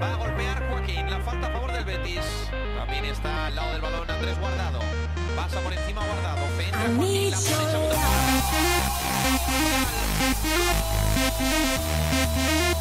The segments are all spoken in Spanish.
Va a golpear Joaquín. La falta a favor del Betis. También está al lado del balón Andrés Guardado. Pasa por encima Guardado. Entra Joaquín. La pone en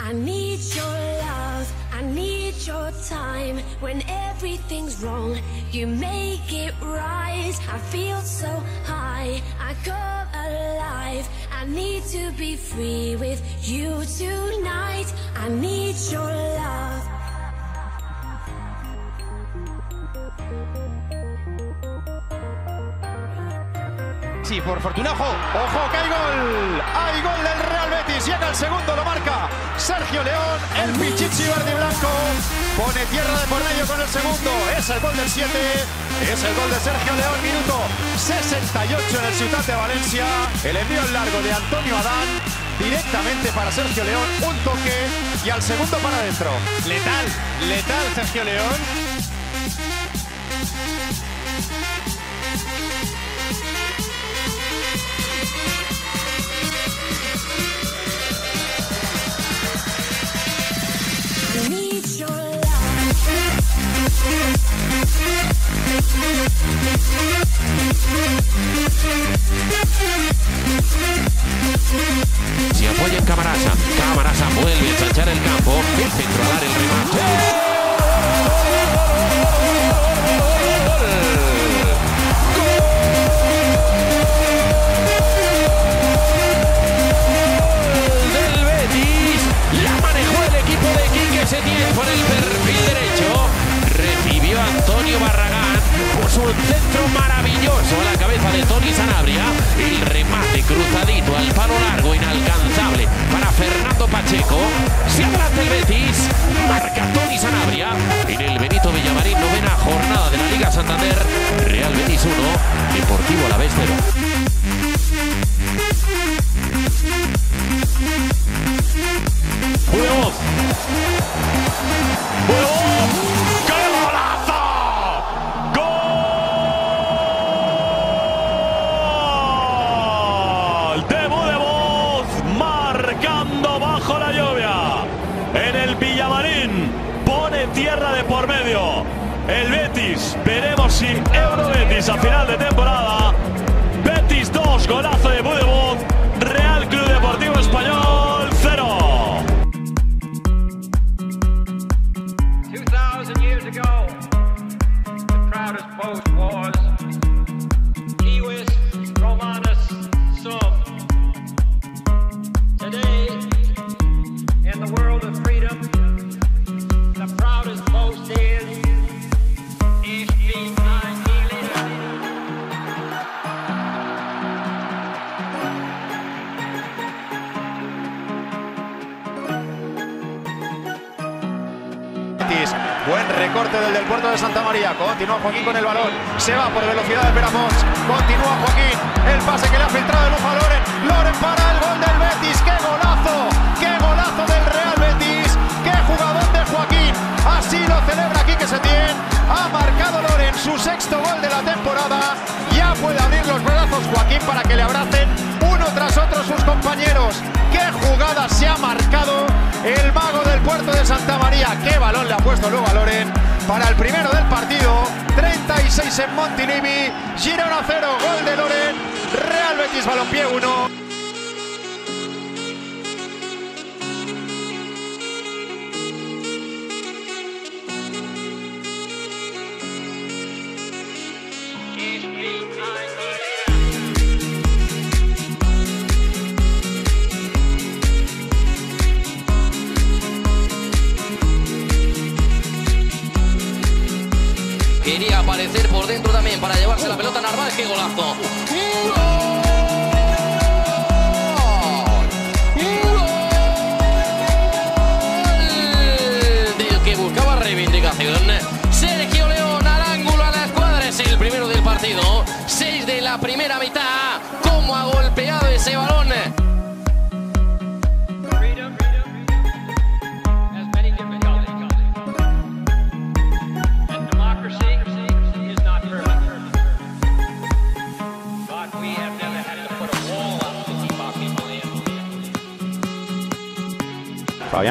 I need your love, I need your time. When everything's wrong, you make it right. I feel so high, I come alive. I need to be free with you tonight. I need your love. Sí, por fortuna, ojo, ojo que hay gol. Hay gol del Real Llega el segundo, lo marca Sergio León. El Pichichi verde y blanco pone tierra de por medio con el segundo. Es el gol del 7. Es el gol de Sergio León. Minuto 68 en el Ciudad de Valencia. El envío en largo de Antonio Adán. Directamente para Sergio León. Un toque y al segundo para adentro. Letal, letal Sergio León. Se apoya en Camarasa. Camarasa vuelve a ensanchar el campo. El centro el remate. Santander. Real Betis 1, Deportivo La Vez 0. Buenos. Veremos si Euro Betis a final de temporada. Betis 2, golazo de de Santa María. Continúa Joaquín con el balón. Se va por velocidad de Peramos. Continúa Joaquín. El pase que le ha filtrado el a Loren. Loren para el gol del Betis. ¡Qué golazo! ¡Qué golazo del Real Betis! ¡Qué jugador de Joaquín! Así lo celebra ¡Qué balón le ha puesto luego a Loren! Para el primero del partido, 36 en Montilivi, Girona 0, gol de Loren, Real Betis Balompié 1. Por dentro también para llevarse la pelota Narváez. ¡Qué golazo!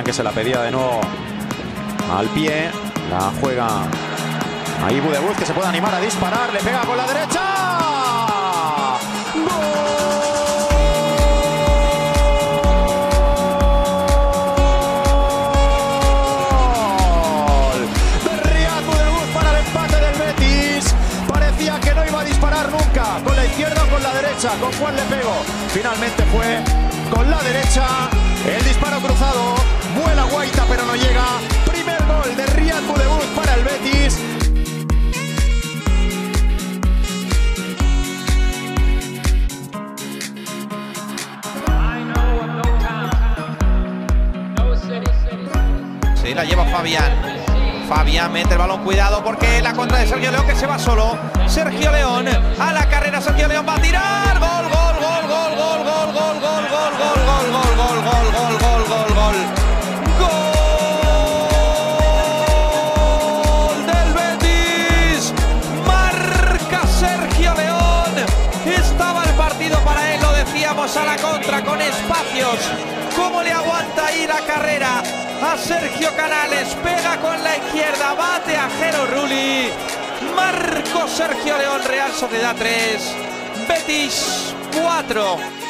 Que se la pedía de nuevo al pie. La juega ahí Budebuz que se puede animar a disparar. Le pega con la derecha. ¡Gol! De Budebuz para el empate del Betis. Parecía que no iba a disparar nunca. Con la izquierda o con la derecha. ¿Con cuál le pegó? Finalmente fue con la derecha. El disparo cruzado. Vuela Guaita pero no llega. Primer gol de Riyad Budebuz para el Betis. Sí, la lleva Fabián. Fabián mete el balón, cuidado porque la contra de Sergio León que se va solo. Sergio León a la carrera, Sergio León va a tirar. Gol, Sergio Canales, pega con la izquierda, bate a Jero Rulli. Marco Sergio León, Real Sociedad 3, Betis 4.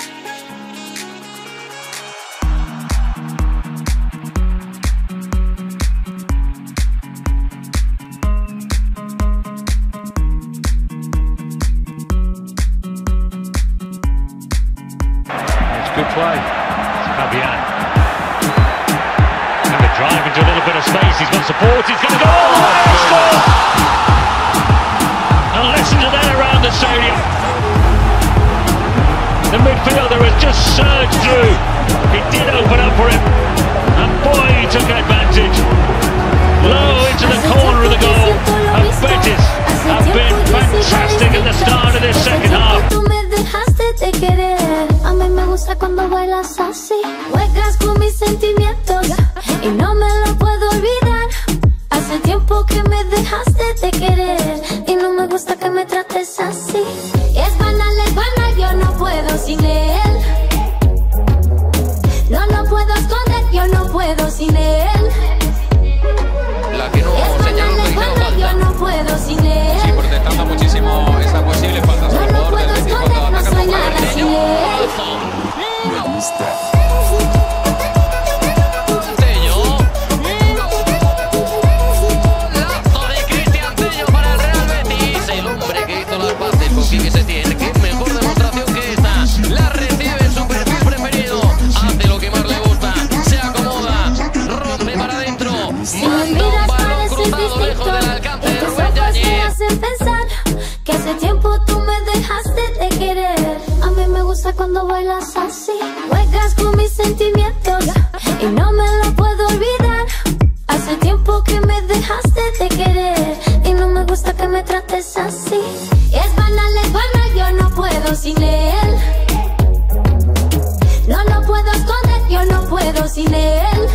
Bailas así. Juegas con mis sentimientos y no me lo puedo olvidar. Hace tiempo que me dejaste de querer y no me gusta que me trates así. Es banal, es banal, yo no puedo sin él. No lo puedo esconder, yo no puedo sin él. Él.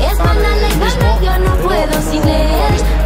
Es banal, es banal, yo no puedo sin él.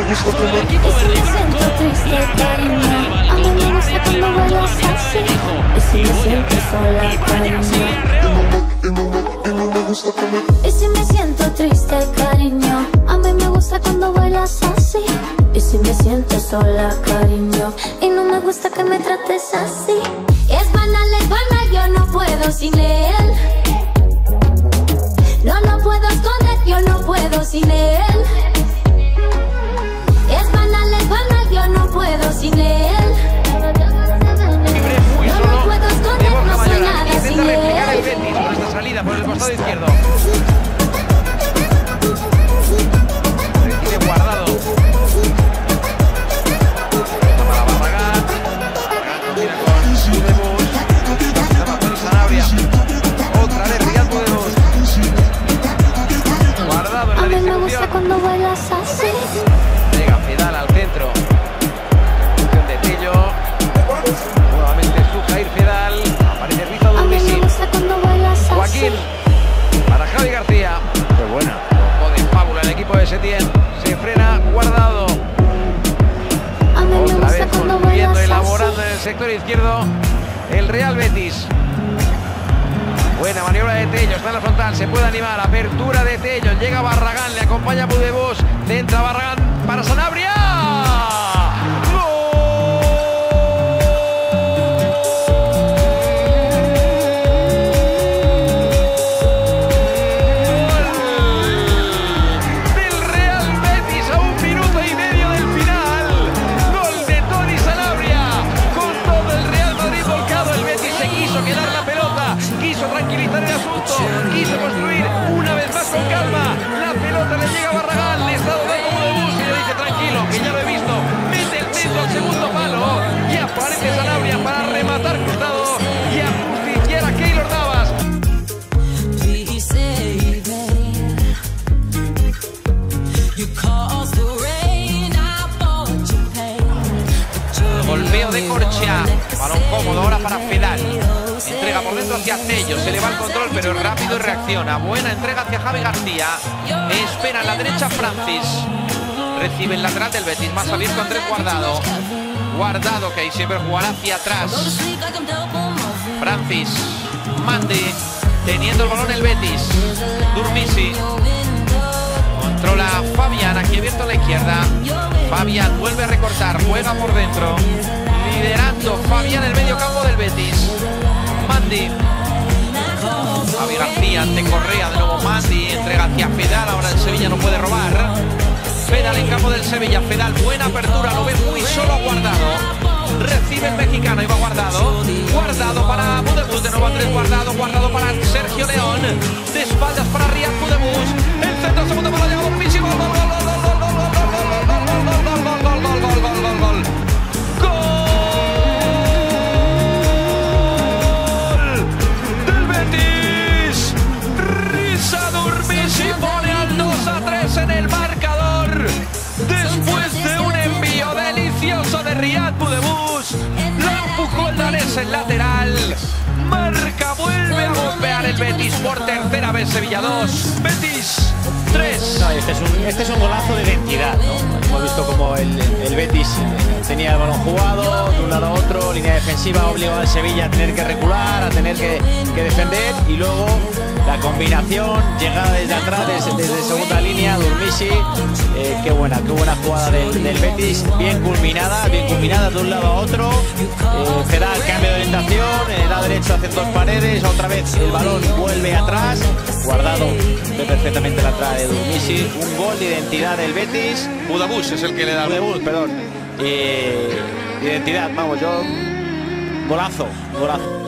Y si me siento triste, cariño, a mí me gusta cuando bailas así. Y si me siento sola, cariño. Y si me siento triste, cariño, a mí me gusta cuando bailas así. Y si me siento sola, cariño, y no me gusta que me trates así. Es banal, es banal, yo no puedo sin él. No lo puedo esconder, yo no puedo sin él. Costado izquierdo. De Tello, está en la frontal, se puede animar, apertura de Tello, llega Barragán, le acompaña Budebus, entra Barragán para Sanabria. Tranquilizar el asunto, hacia Tello. Se le va el control, pero rápido y reacciona. Buena entrega hacia Javi García. Espera en la derecha Francis. Recibe el lateral del Betis. Más abierto Andrés Guardado. Guardado que ahí siempre jugará hacia atrás. Francis. Mandi. Teniendo el balón el Betis. Durmisi. Controla Fabián, aquí abierto a la izquierda. Fabián vuelve a recortar, juega por dentro. Liderando Fabián el medio campo del Betis. Mandi. Ante Correa, de nuevo Mandi. Entrega hacia Fedal, ahora el Sevilla no puede robar. Fedal en campo del Sevilla. Fedal, buena apertura, lo ve muy solo guardado. Recibe el mexicano y va guardado. Guardado para Budebus, de nuevo Andrés Guardado. Guardado para Sergio León. De espaldas para Riyad Budebus. El centro, segundo para gol, gol, gol, danés en lateral. Marca, vuelve a golpear el Betis por tercera vez Sevilla 2. Betis 3. No, este, es un, este es un golazo de identidad. Hemos visto como el, el Betis eh, tenía el balón jugado de un lado a otro, línea defensiva obligó al Sevilla a tener que recular, a tener que, que defender y luego la combinación, llegada desde atrás, desde, segunda línea, Durmisi, eh, qué buena, qué buena jugada del, Betis, bien culminada, bien culminada de un lado a otro, eh, será el cambio de orientación, eh, da derecho hacia dos paredes, otra vez el balón vuelve atrás, guardado ve perfectamente la entrada de un gol de identidad del Betis, Budabus es el que le da el Budebus, perdón, identidad, vamos, yo, golazo, golazo.